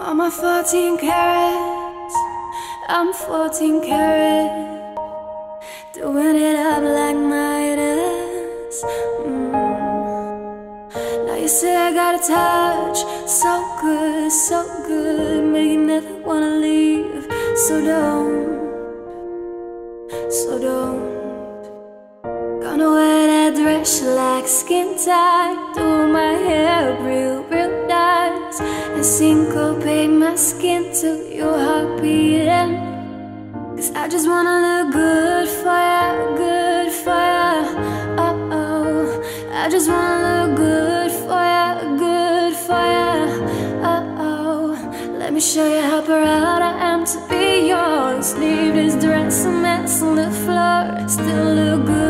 I'm a 14 carats, I'm 14 carat, doing it up like Midas. Mm. Now you say I got a touch, so good, so good, make you never wanna leave. So don't, so don't. Gonna wear that dress like skin tight, do my hair and syncopate my skin to your heartbeat. Cause I just wanna look good ya, good for ya. Oh oh, I just wanna look good ya, good for ya. Oh oh, let me show you how proud I am to be yours. Leave this dress a mess on the floor, still look good.